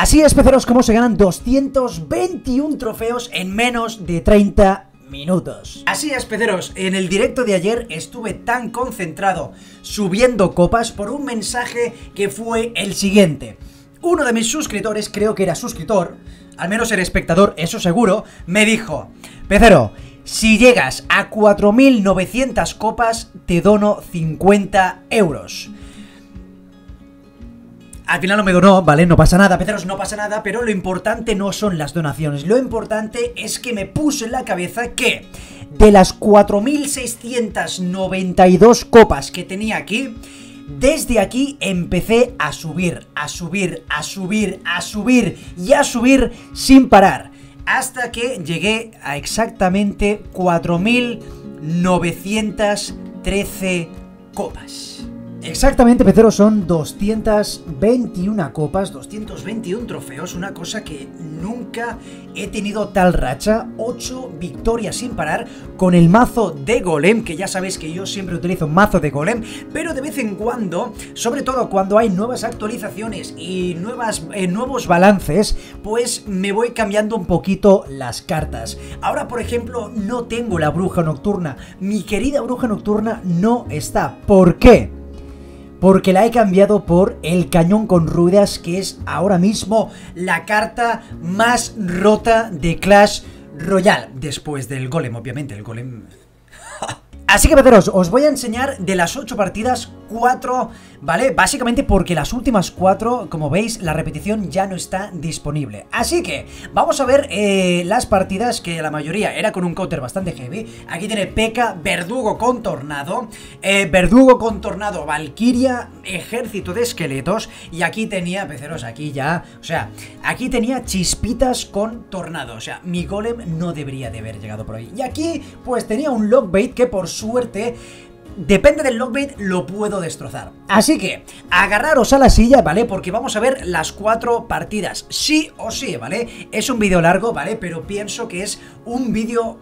Así es, peceros, como se ganan 221 trofeos en menos de 30 minutos. Así es, peceros, en el directo de ayer estuve tan concentrado subiendo copas por un mensaje que fue el siguiente. Uno de mis suscriptores, creo que era suscriptor, al menos era espectador, eso seguro, me dijo, Pecero, si llegas a 4.900 copas, te dono 50 euros. Al final no me donó, ¿vale? No pasa nada, peceros, no pasa nada, pero lo importante no son las donaciones. Lo importante es que me puse en la cabeza que de las 4.692 copas que tenía aquí, desde aquí empecé a subir, a subir, a subir, a subir y a subir sin parar. Hasta que llegué a exactamente 4.913 copas. Exactamente, peceros, son 221 copas, 221 trofeos, una cosa que nunca he tenido tal racha, 8 victorias sin parar con el mazo de golem, que ya sabéis que yo siempre utilizo mazo de golem, pero de vez en cuando, sobre todo cuando hay nuevas actualizaciones y nuevas, eh, nuevos balances, pues me voy cambiando un poquito las cartas. Ahora, por ejemplo, no tengo la bruja nocturna, mi querida bruja nocturna no está. ¿Por qué? Porque la he cambiado por el cañón con ruedas, que es ahora mismo la carta más rota de Clash Royale. Después del golem, obviamente, el golem... Así que, peceros, os voy a enseñar de las 8 partidas 4, ¿vale? Básicamente porque las últimas 4, como veis, la repetición ya no está disponible. Así que, vamos a ver eh, las partidas que la mayoría era con un counter bastante heavy. Aquí tiene P.E.K.K.A, Verdugo con Tornado, eh, Verdugo con Tornado, Valkyria, Ejército de Esqueletos, y aquí tenía, peceros, aquí ya, o sea, aquí tenía Chispitas con Tornado, o sea, mi golem no debería de haber llegado por ahí. Y aquí, pues tenía un Lockbait que por suerte depende del lockbait, lo puedo destrozar. Así que, agarraros a la silla, ¿vale? Porque vamos a ver las cuatro partidas, sí o sí, ¿vale? Es un vídeo largo, ¿vale? Pero pienso que es un vídeo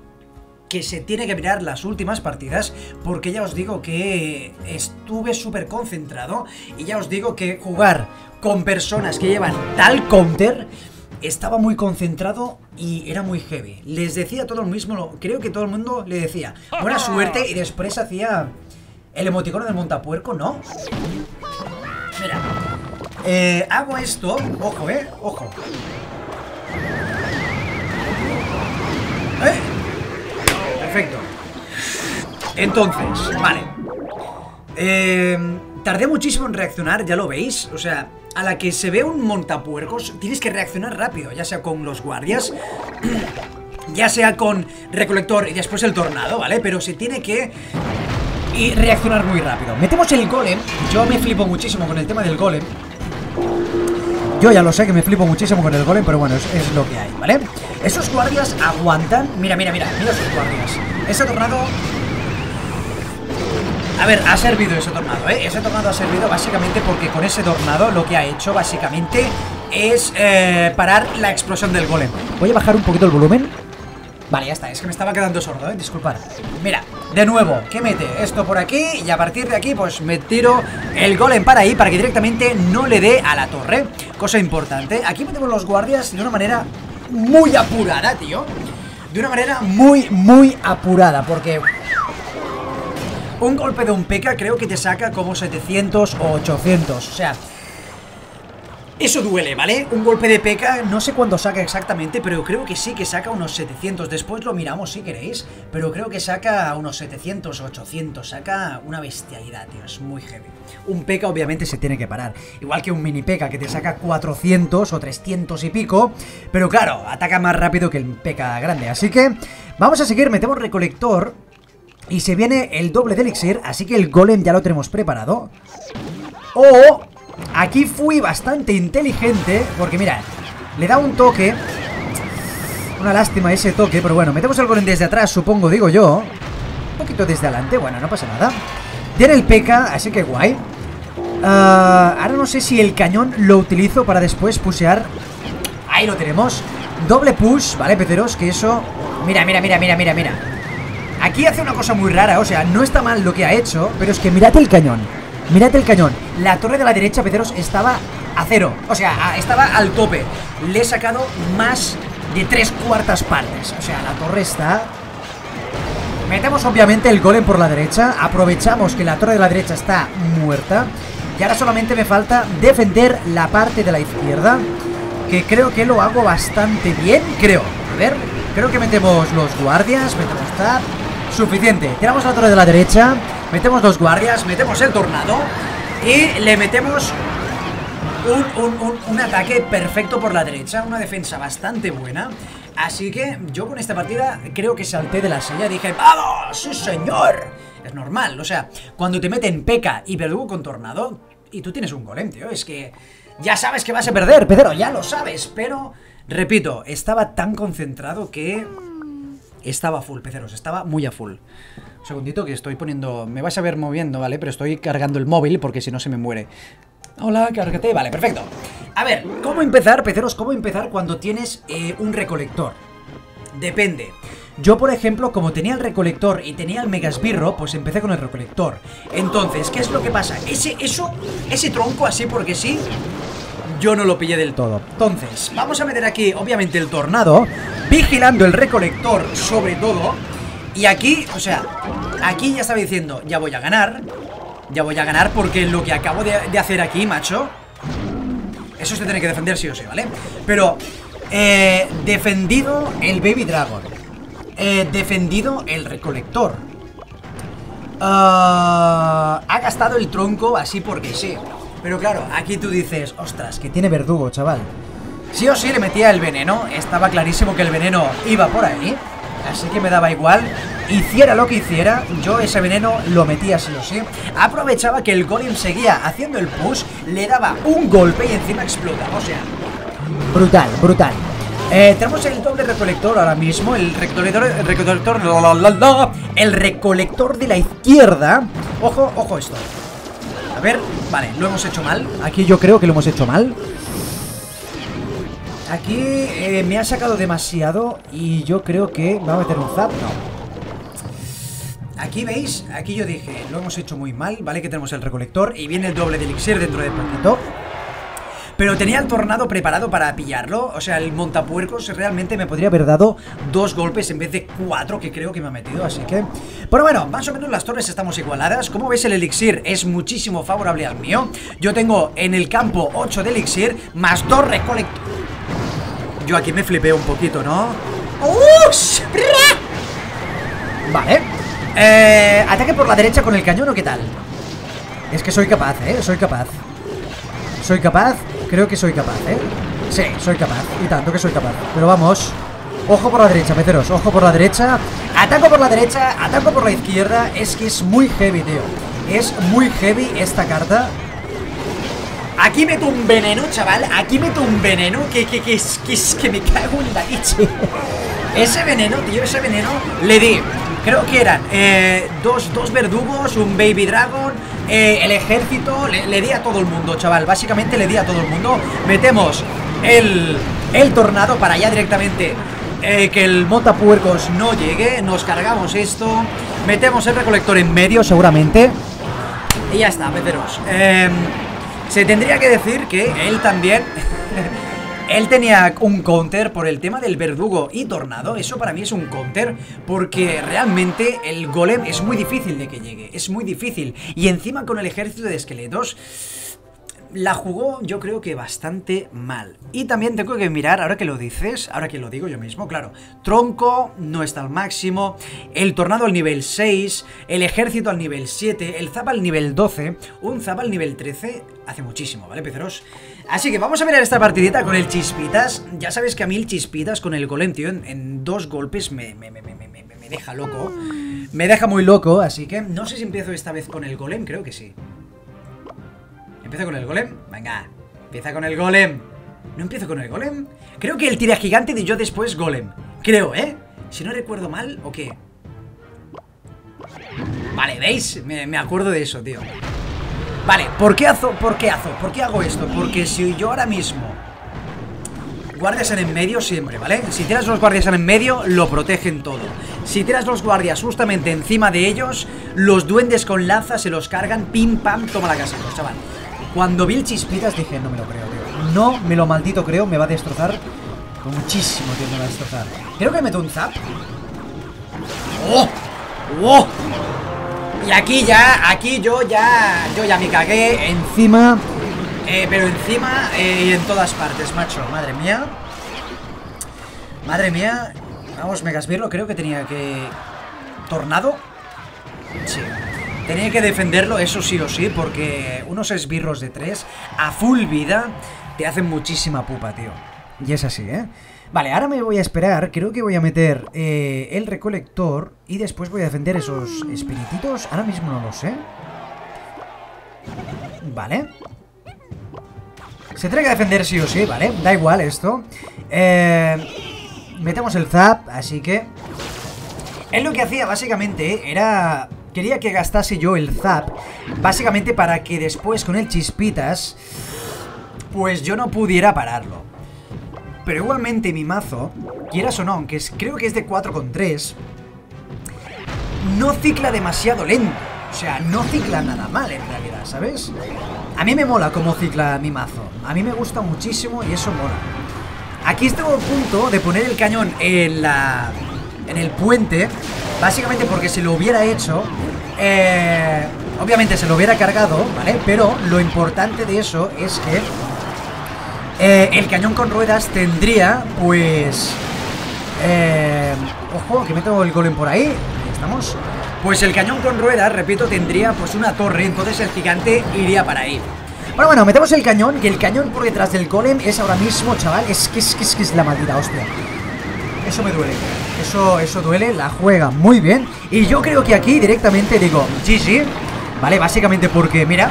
que se tiene que mirar las últimas partidas porque ya os digo que estuve súper concentrado y ya os digo que jugar con personas que llevan tal counter estaba muy concentrado y era muy heavy. Les decía todo lo mismo, creo que todo el mundo le decía buena suerte y después hacía el emoticono del montapuerco, ¿no? Mira, eh, hago esto, ojo, eh, ojo. ¿Eh? Perfecto. Entonces, vale. Eh, tardé muchísimo en reaccionar, ya lo veis. O sea, a la que se ve un montapuercos, tienes que reaccionar rápido, ya sea con los guardias, ya sea con recolector y después el tornado, ¿vale? Pero se tiene que y reaccionar muy rápido. Metemos el golem, yo me flipo muchísimo con el tema del golem. Yo ya lo sé que me flipo muchísimo con el golem, pero bueno, es, lo que hay, ¿vale? Esos guardias aguantan... Mira, mira, mira, mira esos guardias. Ese tornado a ver, ha servido ese tornado, ¿eh? Ese tornado ha servido básicamente porque con ese tornado lo que ha hecho básicamente es eh, parar la explosión del golem. Voy a bajar un poquito el volumen. Vale, ya está, es que me estaba quedando sordo, ¿eh? Disculpad. Mira, de nuevo, ¿qué mete? Esto por aquí y a partir de aquí pues me tiro el golem para ahí para que directamente no le dé a la torre. Cosa importante. Aquí metemos los guardias de una manera muy apurada, tío. De una manera muy, muy apurada, porque un golpe de un P.E.K.K.A creo que te saca como 700 o 800, o sea... Eso duele, ¿vale? Un golpe de P.E.K.K.A no sé cuánto saca exactamente, pero creo que sí que saca unos 700. Después lo miramos si queréis, pero creo que saca unos 700 o 800. Saca una bestialidad, tío, es muy heavy. Un P.E.K.K.A obviamente se tiene que parar. Igual que un mini P.E.K.K.A que te saca 400 o 300 y pico, pero claro, ataca más rápido que el P.E.K.K.A grande. Así que vamos a seguir, metemos recolector y se viene el doble de elixir, así que el golem ya lo tenemos preparado. O aquí fui bastante inteligente, porque mira, le da un toque. Una lástima ese toque, pero bueno, metemos el golem desde atrás, supongo, digo yo. Un poquito desde adelante, bueno, no pasa nada. Tiene el P.K., así que guay. Ah, ahora no sé si el cañón lo utilizo para después pushear. Ahí lo tenemos. Doble push, ¿vale, peceros? Que eso... Mira, mira, mira, mira, mira, mira. Aquí hace una cosa muy rara, o sea, no está mal lo que ha hecho, pero es que mirad el cañón. Mirad el cañón. La torre de la derecha, peceros, estaba a cero. O sea, estaba al tope. Le he sacado más de tres cuartas partes. O sea, la torre está... Metemos obviamente el golem por la derecha. Aprovechamos que la torre de la derecha está muerta. Y ahora solamente me falta defender la parte de la izquierda. Que creo que lo hago bastante bien, creo. A ver, creo que metemos los guardias, metemos tap. Suficiente. Tiramos la torre de la derecha, metemos los guardias, metemos el tornado y le metemos un, ataque perfecto por la derecha, una defensa bastante buena. Así que yo con esta partida creo que salté de la silla y dije, ¡Vamos! ¡Sí, señor! Es normal, o sea, cuando te meten P.K. y verdugo con tornado, y tú tienes un golem, tío, es que ya sabes que vas a perder, Pedro, ya lo sabes, pero, repito, estaba tan concentrado que estaba full, peceros, estaba muy a full. Un segundito que estoy poniendo... Me vas a ver moviendo, ¿vale? Pero estoy cargando el móvil porque si no se me muere. Hola, cárgate. Vale, perfecto. A ver, ¿cómo empezar, peceros? ¿Cómo empezar cuando tienes eh, un recolector? Depende. Yo, por ejemplo, como tenía el recolector y tenía el megasbirro, pues empecé con el recolector. Entonces, ¿qué es lo que pasa? Ese, eso, ese tronco así porque sí, yo no lo pillé del todo. Entonces, vamos a meter aquí, obviamente, el tornado, vigilando el recolector sobre todo. Y aquí, o sea, aquí ya estaba diciendo, ya voy a ganar, ya voy a ganar porque lo que acabo de, hacer aquí, macho Eso se tiene que defender sí o sí, ¿vale? Pero, eh, defendido el Baby Dragon Defendido el Recolector ah, Ha gastado el tronco así porque sí Pero claro, aquí tú dices Ostras, que tiene verdugo, chaval Sí o sí le metía el veneno Estaba clarísimo que el veneno iba por ahí Así que me daba igual Hiciera lo que hiciera, yo ese veneno lo metía sí o sí. Aprovechaba que el golem seguía haciendo el push Le daba un golpe y encima explota O sea, brutal, brutal. Eh, tenemos el doble recolector ahora mismo El recolector, el recolector El recolector de la izquierda. Ojo, ojo esto A ver, vale, lo hemos hecho mal Aquí yo creo que lo hemos hecho mal Aquí eh, me ha sacado demasiado y yo creo que va a meter un zap. No. Aquí veis, aquí yo dije, lo hemos hecho muy mal, ¿vale? Que tenemos el recolector y viene el doble de elixir dentro de poquito. Pero tenía el tornado preparado para pillarlo. O sea, el montapuercos realmente me podría haber dado dos golpes en vez de cuatro que creo que me ha metido Así que... Pero bueno, más o menos las torres estamos igualadas. Como veis el elixir es muchísimo favorable al mío. Yo tengo en el campo 8 de elixir Más dos recolectores. Yo aquí me flipeo un poquito, ¿no? Vale. Eh, Ataque por la derecha con el cañón o qué tal Es que soy capaz, ¿eh? Soy capaz. Soy capaz, creo que soy capaz, ¿eh? Sí, soy capaz, y tanto que soy capaz. Pero vamos Ojo por la derecha, peceros, ojo por la derecha Ataco por la derecha, ataco por la izquierda. Es que es muy heavy, tío. Es muy heavy esta carta. Aquí meto un veneno, chaval Aquí meto un veneno que, que, que, es, que, es, que me cago en la leche. Ese veneno, tío, ese veneno Le di, creo que eran eh, dos, dos, verdugos, un baby dragon eh, El ejército le, di a todo el mundo, chaval. Básicamente le di a todo el mundo. Metemos el, el tornado para allá directamente. Eh, que el montapuercos no llegue. Nos cargamos esto. Metemos el recolector en medio seguramente. Y ya está, meteros. Eh, se tendría que decir que él también... Él tenía un counter por el tema del verdugo y tornado. Eso para mí es un counter Porque realmente el golem es muy difícil de que llegue Es muy difícil. Y encima con el ejército de esqueletos la jugó yo creo que bastante mal. Y también tengo que mirar, ahora que lo dices, ahora que lo digo yo mismo, claro, tronco no está al máximo, el tornado al nivel 6, el ejército al nivel 7, el zap al nivel 12, un zap al nivel 13, hace muchísimo, ¿vale, peceros? Así que vamos a mirar esta partidita con el Chispitas, ya sabes que a mí el Chispitas con el golem, tío, en, dos golpes me, me, me, me deja loco, me deja muy loco, así que no sé si empiezo esta vez con el golem, creo que sí. ¿Empieza con el golem? Venga, empieza con el golem ¿No empiezo con el golem? Creo que el tira gigante de yo después golem Creo, ¿eh? Si no recuerdo mal, ¿o qué? Vale, ¿veis? Me, acuerdo de eso, tío Vale, ¿por qué, hago, ¿por qué hago? ¿Por qué hago esto? Porque si yo ahora mismo Guardias en medio siempre, ¿vale? Si tiras los guardias en medio, lo protegen todo Si tiras los guardias justamente encima de ellos Los duendes con lanza se los cargan Pim, pam, toma la casa, chaval Cuando vi el chispitas dije, no me lo creo, tío. No me lo maldito creo, me va a destrozar. Muchísimo, tío, me va a destrozar. Creo que meto un zap. ¡Oh! ¡Oh! Y aquí ya, aquí yo ya, yo ya me cagué encima, eh, pero encima eh, y en todas partes, macho. Madre mía. Madre mía. Vamos, Megasbirlo, creo que tenía que... ¿Tornado? Sí. Tenía que defenderlo, eso sí o sí, porque unos esbirros de tres a full vida te hacen muchísima pupa, tío. Y es así, ¿eh? Vale, ahora me voy a esperar, creo que voy a meter eh, el recolector y después voy a defender esos espirititos. Ahora mismo no lo sé. Vale. Se tiene que defender sí o sí, ¿vale? Da igual esto. Eh, metemos el zap, así que... Él lo que hacía básicamente era... Quería que gastase yo el zap, básicamente para que después con el chispitas, pues yo no pudiera pararlo. Pero igualmente mi mazo, quieras o no, aunque creo que es de 4,3, no cicla demasiado lento. O sea, no cicla nada mal en realidad, ¿sabes? A mí me mola cómo cicla mi mazo. A mí me gusta muchísimo y eso mola. Aquí estoy a punto de poner el cañón en la... En el puente Básicamente porque si lo hubiera hecho eh, Obviamente se lo hubiera cargado, ¿vale? Pero lo importante de eso es que eh, el cañón con ruedas tendría, pues... Eh, ojo, que meto el golem por ahí. Estamos. Pues el cañón con ruedas, repito, tendría pues una torre, entonces el gigante iría para ahí. Bueno, bueno, metemos el cañón, que el cañón por detrás del golem es ahora mismo, chaval, es que es, que es, que es la maldita hostia. Eso me duele. Eso, eso duele, la juega muy bien. Y yo creo que aquí directamente digo, GG, ¿vale? Básicamente porque, mira,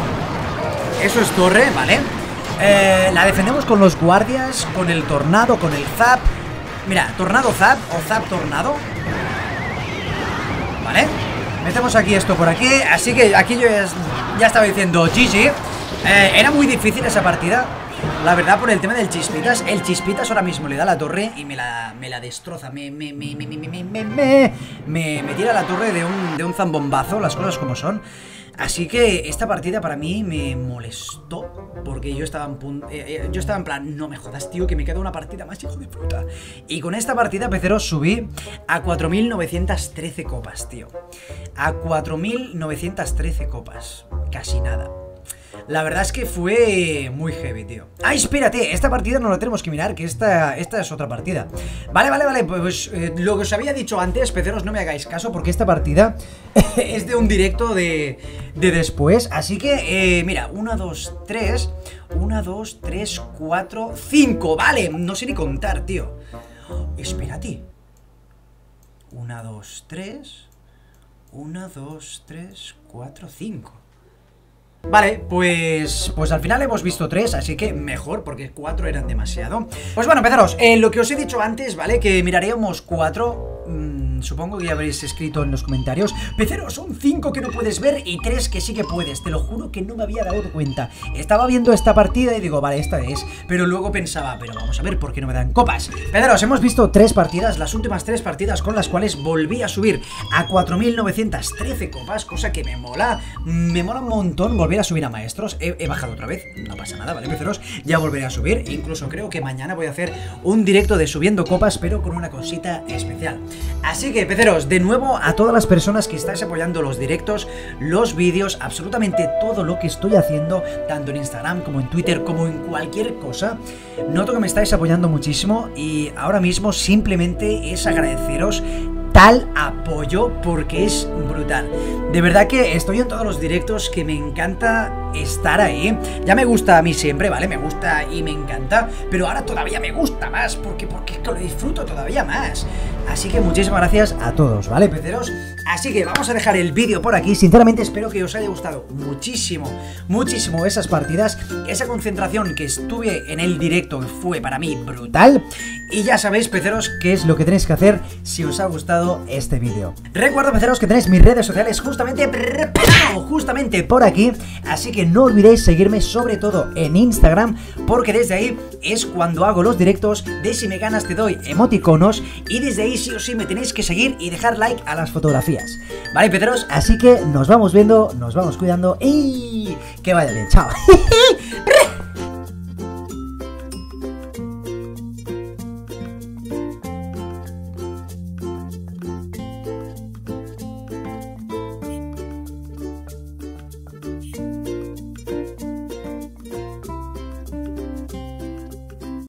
eso es torre, ¿vale? Eh, la defendemos con los guardias, con el tornado, con el zap. Mira, tornado zap o zap tornado. ¿Vale? Metemos aquí esto por aquí. Así que aquí yo ya, estaba diciendo GG. Eh, era muy difícil esa partida. La verdad, por el tema del Chispitas, el Chispitas ahora mismo le da la torre y me la, me la destroza. Me, me, me, me, me, me, me, me tira la torre de un, de un zambombazo, las cosas como son. Así que esta partida para mí me molestó porque yo estaba en punto, eh, eh, yo estaba en plan, no me jodas, tío, que me queda una partida más, hijo de puta. Y con esta partida, pecero, subí a 4.913 copas, tío. A 4.913 copas. Casi nada. La verdad es que fue muy heavy, tío. ¡Ay, espérate! Esta partida no la tenemos que mirar Que esta, esta es otra partida. Vale, vale, vale Pues eh, lo que os había dicho antes Peceros, no me hagáis caso Porque esta partida es de un directo de, de después. Así que, eh, mira 1, 2, 3 1, 2, 3, 4, 5 Vale, no sé ni contar, tío. Espérate. 1, 2, 3 1, 2, 3, 4, 5 Vale, pues, pues al final hemos visto tres, así que mejor, porque cuatro eran demasiado. Pues bueno, empezaros, eh, lo que os he dicho antes, ¿vale? Que miraríamos cuatro... Mmm, supongo que ya habréis escrito en los comentarios. Pecero, son cinco que no puedes ver y tres que sí que puedes. Te lo juro que no me había dado cuenta. Estaba viendo esta partida y digo, vale, esta es. Pero luego pensaba, pero vamos a ver por qué no me dan copas. Peceros, hemos visto tres partidas, las últimas tres partidas con las cuales volví a subir a 4.913 copas, cosa que me mola. Me mola un montón volver a subir a maestros. He, bajado otra vez, no pasa nada, ¿vale, peceros? Ya volveré a subir. Incluso creo que mañana voy a hacer un directo de subiendo copas, pero con una cosita especial. Así que que, de nuevo a todas las personas que estáis apoyando los directos, los vídeos, absolutamente todo lo que estoy haciendo, tanto en Instagram como en Twitter, como en cualquier cosa, noto que me estáis apoyando muchísimo y ahora mismo simplemente es agradeceros tal apoyo porque es brutal. De verdad que estoy en todos los directos que me encanta estar ahí. Ya me gusta a mí siempre, ¿vale? Me gusta y me encanta, pero ahora todavía me gusta más porque porque lo disfruto todavía más. Así que muchísimas gracias a todos, ¿vale, peceros? Así que vamos a dejar el vídeo por aquí. Sinceramente espero que os haya gustado muchísimo, muchísimo esas partidas. Esa concentración que estuve en el directo fue para mí brutal. Y ya sabéis, peceros, qué es lo que tenéis que hacer si os ha gustado este vídeo. Recuerdo, peceros, que tenéis mis redes sociales justamente, justamente por aquí. Así que no olvidéis seguirme sobre todo en Instagram, porque desde ahí es cuando hago los directos de si me ganas te doy emoticonos. Y desde ahí sí o sí me tenéis que seguir y dejar like a las fotografías. Vale, Peceros, así que nos vamos viendo, nos vamos cuidando y que vaya bien. Chao.